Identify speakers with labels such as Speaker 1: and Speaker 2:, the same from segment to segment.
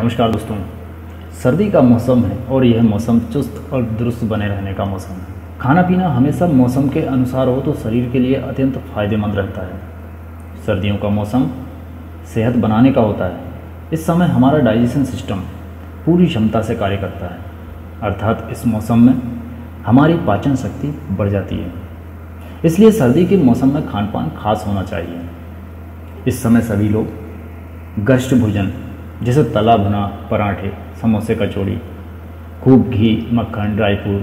Speaker 1: नमस्कार दोस्तों। सर्दी का मौसम है और यह मौसम चुस्त और दुरुस्त बने रहने का मौसम है। खाना पीना हमेशा मौसम के अनुसार हो तो शरीर के लिए अत्यंत फ़ायदेमंद रहता है। सर्दियों का मौसम सेहत बनाने का होता है। इस समय हमारा डाइजेशन सिस्टम पूरी क्षमता से कार्य करता है। अर्थात इस मौसम में हमारी पाचन शक्ति बढ़ जाती है। इसलिए सर्दी के मौसम में खान पान खास होना चाहिए। इस समय सभी लोग गश्त भोजन जैसे तला भुना पराठे, समोसे कचौड़ी खूब घी, मक्खन, ड्राई फ्रूट,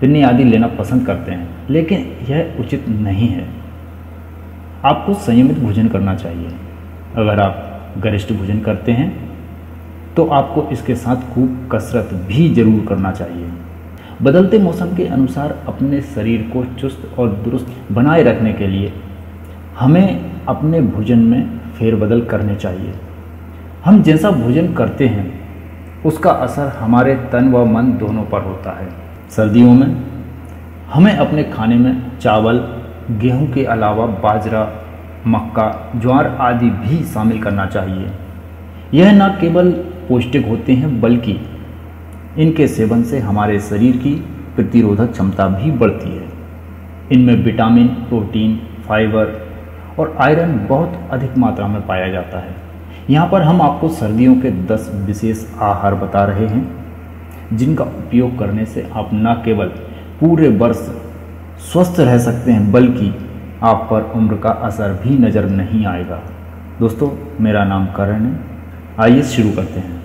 Speaker 1: पिन्नी आदि लेना पसंद करते हैं, लेकिन यह उचित नहीं है। आपको संयमित भोजन करना चाहिए। अगर आप गरिष्ठ भोजन करते हैं तो आपको इसके साथ खूब कसरत भी ज़रूर करना चाहिए। बदलते मौसम के अनुसार अपने शरीर को चुस्त और दुरुस्त बनाए रखने के लिए हमें अपने भोजन में फेरबदल करने चाहिए। हम जैसा भोजन करते हैं, उसका असर हमारे तन व मन दोनों पर होता है। सर्दियों में हमें अपने खाने में चावल, गेहूँ के अलावा बाजरा, मक्का, ज्वार आदि भी शामिल करना चाहिए। यह न केवल पौष्टिक होते हैं, बल्कि इनके सेवन से हमारे शरीर की प्रतिरोधक क्षमता भी बढ़ती है। इनमें विटामिन, प्रोटीन, फाइबर और आयरन बहुत अधिक मात्रा में पाया जाता है। यहाँ पर हम आपको सर्दियों के 10 विशेष आहार बता रहे हैं, जिनका उपयोग करने से आप न केवल पूरे वर्ष स्वस्थ रह सकते हैं, बल्कि आप पर उम्र का असर भी नज़र नहीं आएगा। दोस्तों, मेरा नाम करण है। आइए शुरू करते हैं।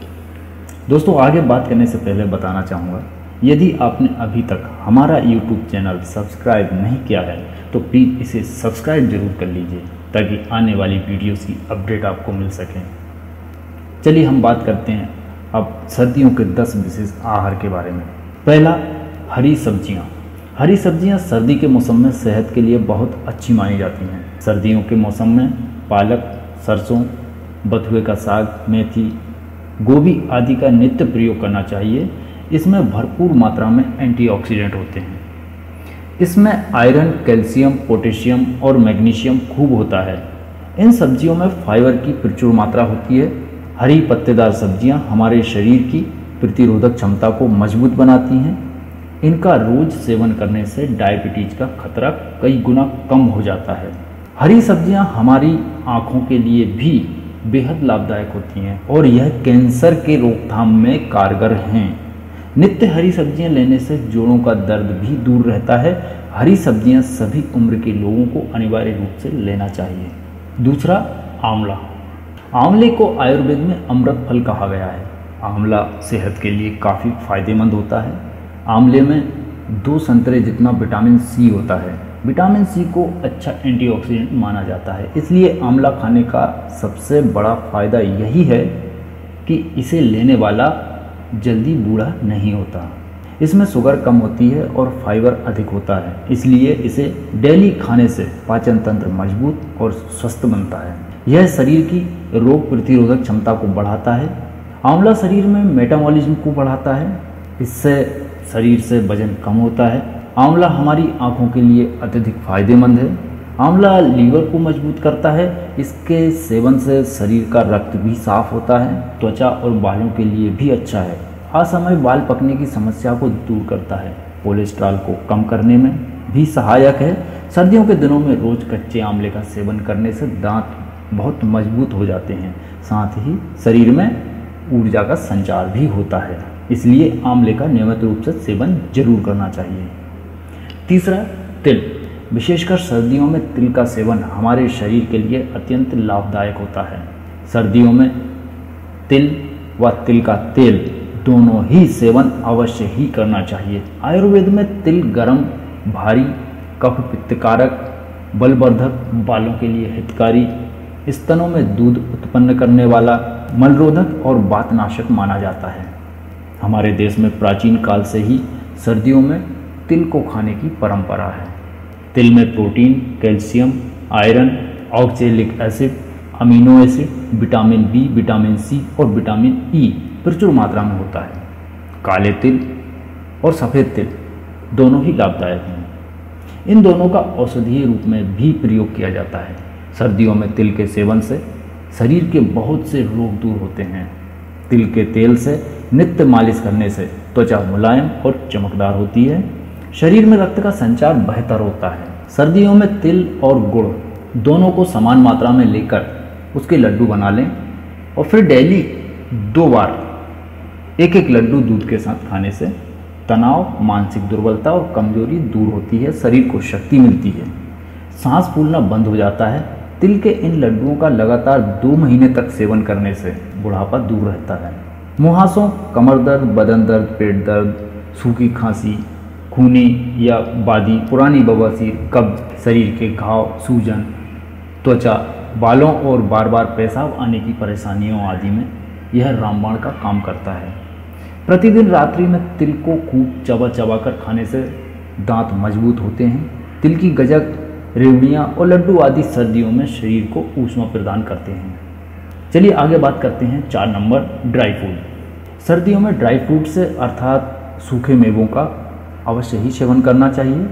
Speaker 1: दोस्तों, आगे बात करने से पहले बताना चाहूँगा, यदि आपने अभी तक हमारा YouTube चैनल सब्सक्राइब नहीं किया है तो प्लीज़ इसे सब्सक्राइब ज़रूर कर लीजिए। ताकि आने वाली वीडियोस की अपडेट आपको मिल सके। चलिए हम बात करते हैं अब सर्दियों के 10 विशेष आहार के बारे में। पहला, हरी सब्ज़ियाँ। हरी सब्ज़ियाँ सर्दी के मौसम में सेहत के लिए बहुत अच्छी मानी जाती हैं। सर्दियों के मौसम में पालक, सरसों, बथुए का साग, मेथी, गोभी आदि का नित्य प्रयोग करना चाहिए। इसमें भरपूर मात्रा में एंटीऑक्सीडेंट होते हैं। इसमें आयरन, कैल्शियम, पोटेशियम और मैग्नीशियम खूब होता है। इन सब्जियों में फाइबर की प्रचुर मात्रा होती है। हरी पत्तेदार सब्ज़ियाँ हमारे शरीर की प्रतिरोधक क्षमता को मज़बूत बनाती हैं। इनका रोज सेवन करने से डायबिटीज़ का खतरा कई गुना कम हो जाता है। हरी सब्ज़ियाँ हमारी आँखों के लिए भी बेहद लाभदायक होती हैं और यह कैंसर के रोकथाम में कारगर हैं। नित्य हरी सब्ज़ियाँ लेने से जोड़ों का दर्द भी दूर रहता है। हरी सब्ज़ियाँ सभी उम्र के लोगों को अनिवार्य रूप से लेना चाहिए। दूसरा, आंवला। आंवले को आयुर्वेद में अमृत फल कहा गया है। आंवला सेहत के लिए काफ़ी फ़ायदेमंद होता है। आंवले में दो संतरे जितना विटामिन सी होता है। विटामिन सी को अच्छा एंटीऑक्सीडेंट माना जाता है। इसलिए आंवला खाने का सबसे बड़ा फ़ायदा यही है कि इसे लेने वाला जल्दी बूढ़ा नहीं होता। इसमें शुगर कम होती है और फाइबर अधिक होता है। इसलिए इसे डेली खाने से पाचन तंत्र मज़बूत और स्वस्थ बनता है। यह शरीर की रोग प्रतिरोधक क्षमता को बढ़ाता है। आंवला शरीर में मेटाबॉलिज्म को बढ़ाता है। इससे शरीर से वज़न कम होता है। आंवला हमारी आँखों के लिए अत्यधिक फ़ायदेमंद है। आंवला लीवर को मज़बूत करता है, इसके सेवन से शरीर का रक्त भी साफ़ होता है, त्वचा और बालों के लिए भी अच्छा है। असमय बाल पकने की समस्या को दूर करता है। कोलेस्ट्रॉल को कम करने में भी सहायक है। सर्दियों के दिनों में रोज कच्चे आंवले का सेवन करने से दांत बहुत मज़बूत हो जाते हैं। साथ ही शरीर में ऊर्जा का संचार भी होता है। इसलिए आंवले का नियमित रूप से सेवन ज़रूर करना चाहिए। तीसरा, तिल। विशेषकर सर्दियों में तिल का सेवन हमारे शरीर के लिए अत्यंत लाभदायक होता है। सर्दियों में तिल व तिल का तेल दोनों ही सेवन अवश्य ही करना चाहिए। आयुर्वेद में तिल गर्म, भारी, कफ पित्तकारक, बलवर्धक, बालों के लिए हितकारी, स्तनों में दूध उत्पन्न करने वाला, मलरोधक और बातनाशक माना जाता है। हमारे देश में प्राचीन काल से ही सर्दियों में तिल को खाने की परंपरा है। तिल में protein, calcium, iron, oxalic acid, amino acid, vitamin B, vitamin C और विटामिन ई प्रचुर मात्रा में होता है। काले तिल और सफ़ेद तिल दोनों ही लाभदायक हैं। इन दोनों का औषधीय रूप में भी प्रयोग किया जाता है। सर्दियों में तिल के सेवन से शरीर के बहुत से रोग दूर होते हैं। तिल के तेल से नित्य मालिश करने से त्वचा मुलायम और चमकदार होती है। शरीर में रक्त का संचार बेहतर होता है। सर्दियों में तिल और गुड़ दोनों को समान मात्रा में लेकर उसके लड्डू बना लें और फिर डेली दो बार एक एक लड्डू दूध के साथ खाने से तनाव, मानसिक दुर्बलता और कमज़ोरी दूर होती है, शरीर को शक्ति मिलती है। सांस फूलना बंद हो जाता है। तिल के इन लड्डुओं का लगातार दो महीने तक सेवन करने से बुढ़ापा दूर रहता है। मुहासों, कमर दर्द, बदन दर्द, पेट दर्द, सूखी खांसी खूनी या बादी पुरानी बवासीर कब्ज, शरीर के घाव, सूजन, त्वचा, बालों और बार बार पेशाब आने की परेशानियों आदि में यह रामबाण का काम करता है। प्रतिदिन रात्रि में तिल को खूब चबा चबा कर खाने से दांत मज़बूत होते हैं। तिल की गजक, रेवड़ियाँ और लड्डू आदि सर्दियों में शरीर को ऊष्मा प्रदान करते हैं। चलिए आगे बात करते हैं चार नंबर ड्राई फ्रूट। सर्दियों में ड्राई फ्रूट से अर्थात सूखे मेवों का अवश्य ही सेवन करना चाहिए।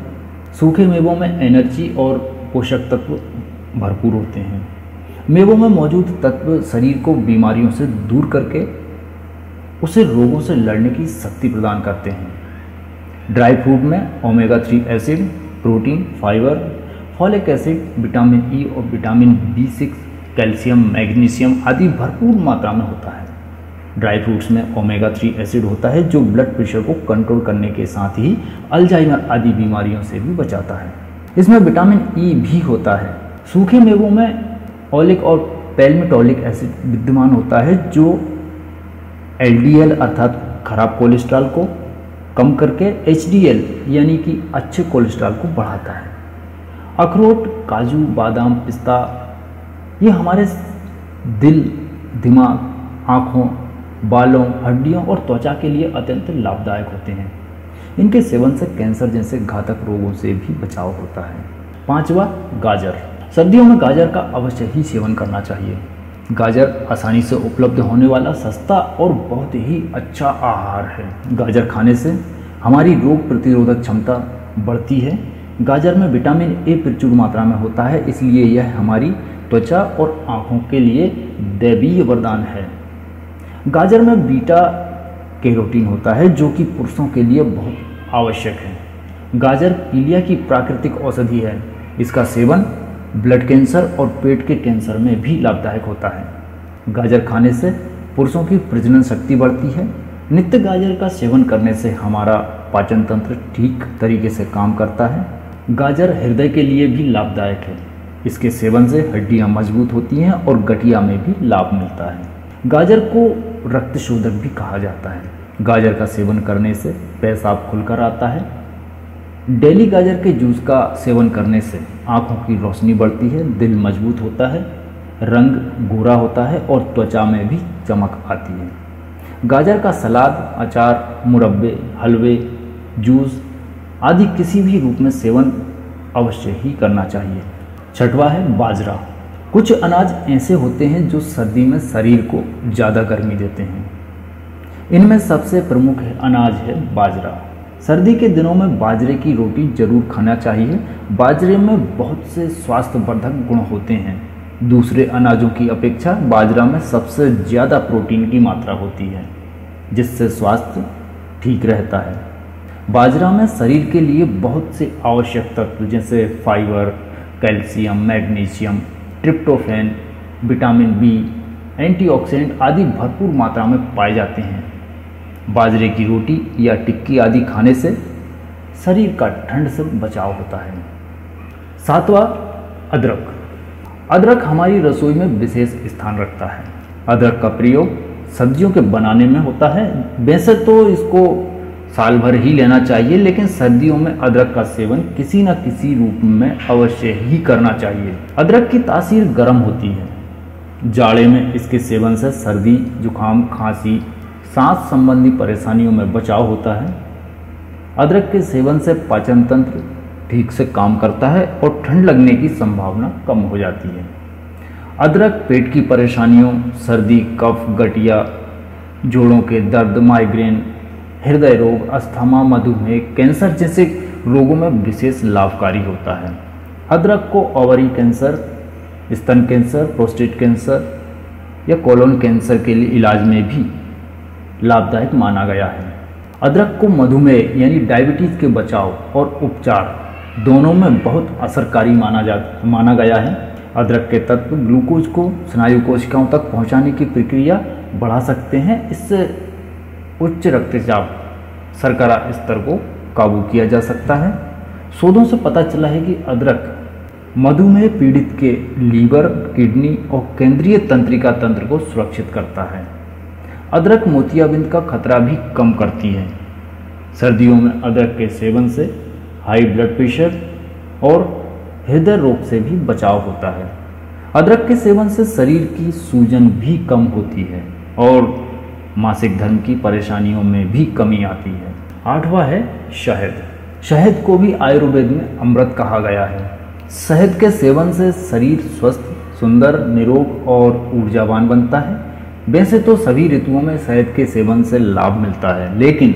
Speaker 1: सूखे मेवों में एनर्जी और पोषक तत्व भरपूर होते हैं। मेवों में मौजूद तत्व शरीर को बीमारियों से दूर करके, उसे रोगों से लड़ने की शक्ति प्रदान करते हैं। ड्राई फ्रूट में omega three acid, protein, fibre, folic acid, vitamin E और vitamin B six, calcium, magnesium आदि भरपूर मात्रा में होता है। ड्राई फ्रूट्स में ओमेगा थ्री एसिड होता है, जो ब्लड प्रेशर को कंट्रोल करने के साथ ही अल्जाइमर आदि बीमारियों से भी बचाता है। इसमें विटामिन ई e भी होता है। सूखे मेवों में ओलिक और पेलमेटोलिक एसिड विद्यमान होता है, जो एलडीएल अर्थात खराब कोलेस्ट्रॉल को कम करके एचडीएल यानी कि अच्छे कोलेस्ट्रॉल को बढ़ाता है। अखरोट, काजू, बादाम, पिस्ता, ये हमारे दिल, दिमाग, आँखों बालों, हड्डियों और त्वचा के लिए अत्यंत लाभदायक होते हैं। इनके सेवन से कैंसर जैसे घातक रोगों से भी बचाव होता है। पांचवा, गाजर। सर्दियों में गाजर का अवश्य ही सेवन करना चाहिए। गाजर आसानी से उपलब्ध होने वाला सस्ता और बहुत ही अच्छा आहार है। गाजर खाने से हमारी रोग प्रतिरोधक क्षमता बढ़ती है। गाजर में विटामिन ए प्रचुर मात्रा में होता है, इसलिए यह हमारी त्वचा और आँखों के लिए दैवीय वरदान है। गाजर में बीटा कैरोटीन होता है, जो कि पुरुषों के लिए बहुत आवश्यक है। गाजर पीलिया की प्राकृतिक औषधि है। इसका सेवन ब्लड कैंसर और पेट के कैंसर में भी लाभदायक होता है। गाजर खाने से पुरुषों की प्रजनन शक्ति बढ़ती है। नित्य गाजर का सेवन करने से हमारा पाचन तंत्र ठीक तरीके से काम करता है। गाजर हृदय के लिए भी लाभदायक है। इसके सेवन से हड्डियाँ मज़बूत होती हैं और गठिया में भी लाभ मिलता है। गाजर को रक्त शोधक भी कहा जाता है। गाजर का सेवन करने से पेशाब खुलकर आता है। डेली गाजर के जूस का सेवन करने से आँखों की रोशनी बढ़ती है, दिल मज़बूत होता है, रंग गोरा होता है और त्वचा में भी चमक आती है। गाजर का सलाद, अचार, मुरब्बे, हलवे, जूस आदि किसी भी रूप में सेवन अवश्य ही करना चाहिए। छठवा है बाजरा। कुछ अनाज ऐसे होते हैं जो सर्दी में शरीर को ज़्यादा गर्मी देते हैं। इनमें सबसे प्रमुख अनाज है बाजरा। सर्दी के दिनों में बाजरे की रोटी ज़रूर खाना चाहिए। बाजरे में बहुत से स्वास्थ्यवर्धक गुण होते हैं। दूसरे अनाजों की अपेक्षा बाजरा में सबसे ज़्यादा प्रोटीन की मात्रा होती है, जिससे स्वास्थ्य ठीक रहता है। बाजरा में शरीर के लिए बहुत से आवश्यक तत्व जैसे fibre, calcium, magnesium tryptophan vitamin B antioxidant आदि भरपूर मात्रा में पाए जाते हैं। बाजरे की रोटी या टिक्की आदि खाने से शरीर का ठंड से बचाव होता है। सातवां, अदरक। अदरक हमारी रसोई में विशेष स्थान रखता है। अदरक का प्रयोग सब्जियों के बनाने में होता है। वैसे तो इसको साल भर ही लेना चाहिए, लेकिन सर्दियों में अदरक का सेवन किसी न किसी रूप में अवश्य ही करना चाहिए। अदरक की तासीर गर्म होती है। जाड़े में इसके सेवन से सर्दी, जुकाम, खांसी, सांस संबंधी परेशानियों में बचाव होता है। अदरक के सेवन से पाचन तंत्र ठीक से काम करता है और ठंड लगने की संभावना कम हो जाती है। अदरक पेट की परेशानियों, सर्दी, कफ, गठिया, जोड़ों के दर्द, माइग्रेन हृदय रोग, अस्थमा, मधुमेह, कैंसर जैसे रोगों में विशेष लाभकारी होता है। अदरक को ओवरी कैंसर, स्तन कैंसर, प्रोस्टेट कैंसर या कोलोन कैंसर के लिए इलाज में भी लाभदायक माना गया है। अदरक को मधुमेह यानी डायबिटीज़ के बचाव और उपचार दोनों में बहुत असरकारी माना जा, माना गया है। अदरक के तत्व ग्लूकोज को स्नायु कोशिकाओं तक पहुँचाने की प्रक्रिया बढ़ा सकते हैं। इससे उच्च रक्तचाप सरकरा स्तर को काबू किया जा सकता है। शोधों से पता चला है कि अदरक मधुमेह पीड़ित के लीवर, किडनी और केंद्रीय तंत्रिका तंत्र को सुरक्षित करता है। अदरक मोतियाबिंद का खतरा भी कम करती है। सर्दियों में अदरक के सेवन से हाई ब्लड प्रेशर और हृदय रोग से भी बचाव होता है। अदरक के सेवन से शरीर की सूजन भी कम होती है और मासिक धर्म की परेशानियों में भी कमी आती है। आठवां है शहद। शहद को भी आयुर्वेद में अमृत कहा गया है। शहद के सेवन से शरीर स्वस्थ, सुंदर, निरोग और ऊर्जावान बनता है। वैसे तो सभी ऋतुओं में शहद के सेवन से लाभ मिलता है, लेकिन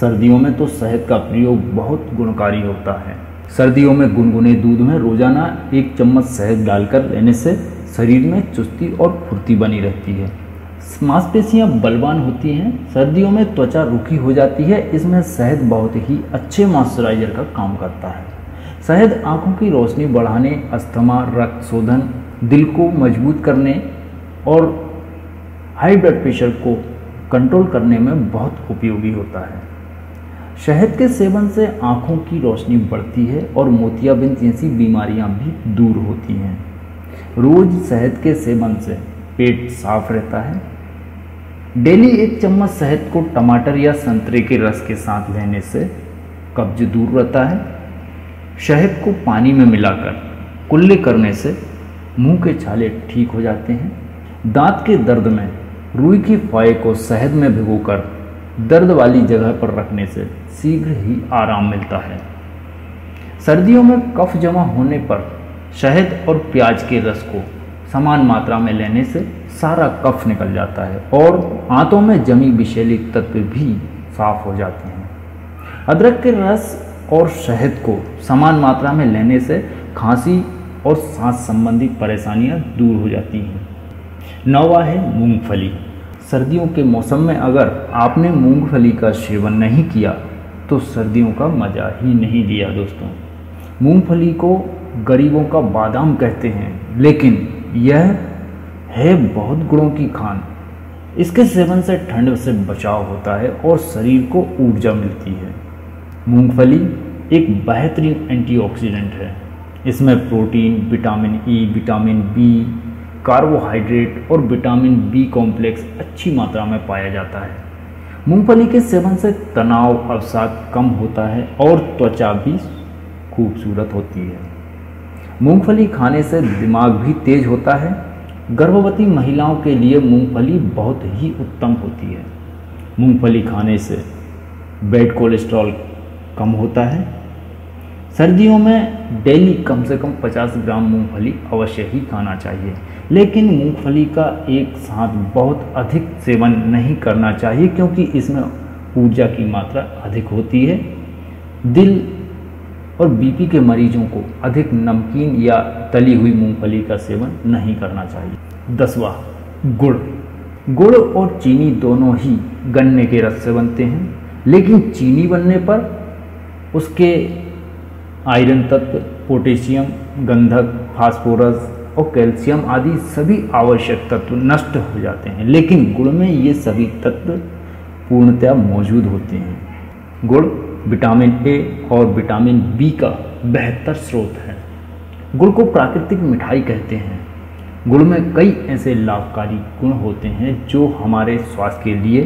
Speaker 1: सर्दियों में तो शहद का प्रयोग बहुत गुणकारी होता है। सर्दियों में गुनगुने दूध में रोज़ाना एक चम्मच शहद डालकर लेने से शरीर में चुस्ती और फुर्ती बनी रहती है। मांसपेशियाँ बलवान होती हैं, सर्दियों में त्वचा रुखी हो जाती है, इसमें शहद बहुत ही अच्छे मॉइस्चराइजर का काम करता है। शहद आँखों की रोशनी बढ़ाने, अस्थमा, रक्त शोधन, दिल को मज़बूत करने और हाई ब्लड प्रेशर को कंट्रोल करने में बहुत उपयोगी होता है। शहद के सेवन से आँखों की रोशनी बढ़ती है और मोतियाबिंद जैसी बीमारियाँ भी दूर होती हैं। रोज शहद के सेवन से पेट साफ़ रहता है डेली एक चम्मच शहद को टमाटर या संतरे के रस के साथ लेने से कब्ज दूर रहता है। शहद को पानी में मिलाकर कुल्ले करने से मुँह के छाले ठीक हो जाते हैं। दांत के दर्द में रुई की फाय को शहद में भिगोकर दर्द वाली जगह पर रखने से शीघ्र ही आराम मिलता है। सर्दियों में कफ जमा होने पर शहद और प्याज के रस को समान मात्रा में लेने से सारा कफ निकल जाता है और आंतों में जमी विषैली तत्व भी साफ़ हो जाते हैं। अदरक के रस और शहद को समान मात्रा में लेने से खांसी और सांस संबंधी परेशानियाँ दूर हो जाती हैं। नौवा है मूंगफली। सर्दियों के मौसम में अगर आपने मूंगफली का सेवन नहीं किया तो सर्दियों का मज़ा ही नहीं लिया दोस्तों। मूंगफली को गरीबों का बादाम कहते हैं, लेकिन यह है बहुत गुणों की खान। इसके सेवन से ठंड से बचाव होता है और शरीर को ऊर्जा मिलती है। मूंगफली एक बेहतरीन एंटीऑक्सीडेंट है। इसमें protein, vitamin E vitamin B carbohydrate और विटामिन बी कॉम्प्लेक्स अच्छी मात्रा में पाया जाता है। मूंगफली के सेवन से तनाव अवसाद कम होता है और त्वचा भी खूबसूरत होती है। मूंगफली खाने से दिमाग भी तेज होता है गर्भवती महिलाओं के लिए मूंगफली बहुत ही उत्तम होती है। मूंगफली खाने से बेड कोलेस्ट्रॉल कम होता है। सर्दियों में डेली कम से कम 50 ग्राम मूंगफली अवश्य ही खाना चाहिए। लेकिन मूंगफली का एक साथ बहुत अधिक सेवन नहीं करना चाहिए क्योंकि इसमें ऊर्जा की मात्रा अधिक होती है। दिल और बीपी के मरीजों को अधिक नमकीन या तली हुई मूंगफली का सेवन नहीं करना चाहिए। दसवा, गुड़। गुड़ और चीनी दोनों ही गन्ने के रस से बनते हैं, लेकिन चीनी बनने पर उसके आयरन तत्व, पोटेशियम, गंधक, फास्फोरस और कैल्शियम आदि सभी आवश्यक तत्व नष्ट हो जाते हैं। लेकिन गुड़ में ये सभी तत्व पूर्णतया मौजूद होते हैं। गुड़ विटामिन ए और विटामिन बी का बेहतर स्रोत है। गुड़ को प्राकृतिक मिठाई कहते हैं। गुड़ में कई ऐसे लाभकारी गुण होते हैं जो हमारे स्वास्थ्य के लिए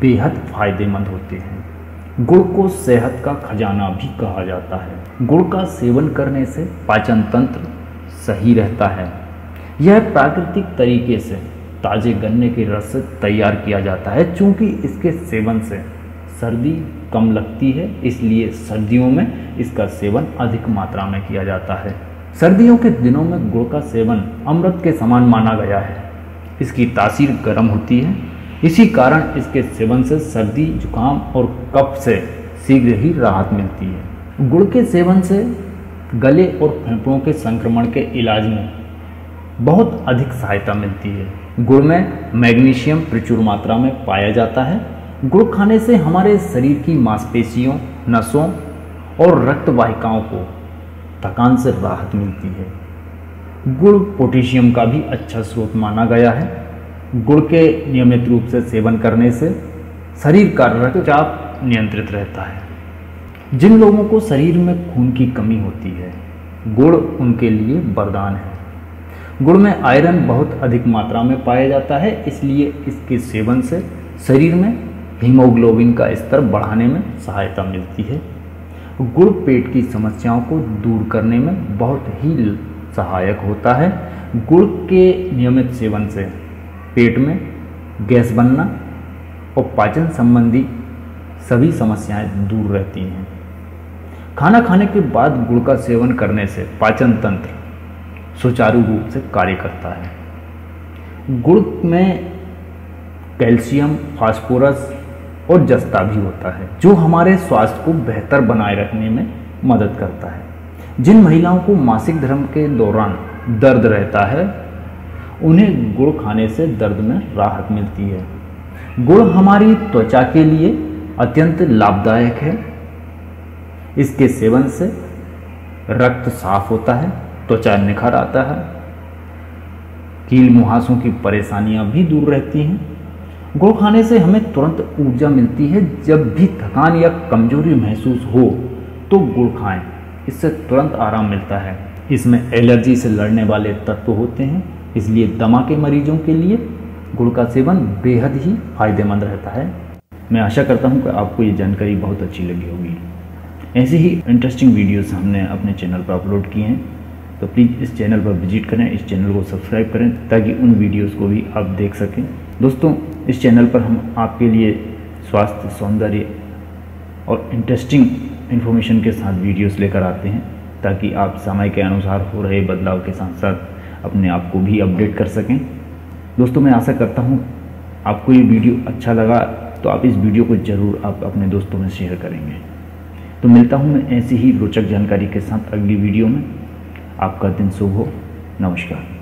Speaker 1: बेहद फ़ायदेमंद होते हैं। गुड़ को सेहत का खजाना भी कहा जाता है। गुड़ का सेवन करने से पाचन तंत्र सही रहता है। यह प्राकृतिक तरीके से ताजे गन्ने के रस से तैयार किया जाता है क्योंकि इसके सेवन से सर्दी कम लगती है, इसलिए सर्दियों में इसका सेवन अधिक मात्रा में किया जाता है। सर्दियों के दिनों में गुड़ का सेवन अमृत के समान माना गया है। इसकी तासीर गर्म होती है। इसी कारण इसके सेवन से सर्दी, जुकाम और कफ से शीघ्र ही राहत मिलती है। गुड़ के सेवन से गले और फेफड़ों के संक्रमण के इलाज में बहुत अधिक सहायता मिलती है। गुड़ में मैग्नीशियम प्रचुर मात्रा में पाया जाता है। गुड़ खाने से हमारे शरीर की मांसपेशियों, नसों और रक्त वाहिकाओं को थकान से राहत मिलती है। गुड़ पोटेशियम का भी अच्छा स्रोत माना गया है। गुड़ के नियमित रूप से सेवन करने से शरीर का रक्तचाप नियंत्रित रहता है। जिन लोगों को शरीर में खून की कमी होती है, गुड़ उनके लिए वरदान है। गुड़ में आयरन बहुत अधिक मात्रा में पाया जाता है, इसलिए इसके सेवन से शरीर में हीमोग्लोबिन का स्तर बढ़ाने में सहायता मिलती है। गुड़ पेट की समस्याओं को दूर करने में बहुत ही सहायक होता है। गुड़ के नियमित सेवन से पेट में गैस बनना और पाचन संबंधी सभी समस्याएँ दूर रहती हैं। खाना खाने के बाद गुड़ का सेवन करने से पाचन तंत्र सुचारू रूप से कार्य करता है। गुड़ में कैल्शियम, फास्फोरस और जस्ता भी होता है, जो हमारे स्वास्थ्य को बेहतर बनाए रखने में मदद करता है। जिन महिलाओं को मासिक धर्म के दौरान दर्द रहता है, उन्हें गुड़ खाने से दर्द में राहत मिलती है। गुड़ हमारी त्वचा के लिए अत्यंत लाभदायक है। इसके सेवन से रक्त साफ़ होता है, त्वचा निखर आता है। कील मुहासों की परेशानियाँ भी दूर रहती हैं। गुड़ खाने से हमें तुरंत ऊर्जा मिलती है। जब भी थकान या कमज़ोरी महसूस हो तो गुड़ खाएँ। इससे तुरंत आराम मिलता है। इसमें एलर्जी से लड़ने वाले तत्व होते हैं। इसलिए दमा के मरीजों के लिए गुड़ का सेवन बेहद ही फ़ायदेमंद रहता है। मैं आशा करता हूँ कि आपको ये जानकारी बहुत अच्छी लगी होगी। ऐसे ही इंटरेस्टिंग वीडियोस हमने अपने चैनल पर अपलोड किए हैं। तो प्लीज़ इस चैनल पर विज़िट करें। इस चैनल को सब्सक्राइब करें ताकि उन वीडियोस को भी आप देख सकें। दोस्तों, इस चैनल पर हम आपके लिए स्वास्थ्य, सौंदर्य और इंटरेस्टिंग इन्फॉर्मेशन के साथ वीडियोस लेकर आते हैं, ताकि आप समय के अनुसार हो रहे बदलाव के साथ साथ अपने आप को भी अपडेट कर सकें। दोस्तों, मैं आशा करता हूँ आपको ये वीडियो अच्छा लगा तो आप इस वीडियो को ज़रूर आप अपने दोस्तों में शेयर करेंगे। तो मिलता हूँ मैं ऐसी ही रोचक जानकारी के साथ अगली वीडियो में। आपका दिन शुभ हो। नमस्कार।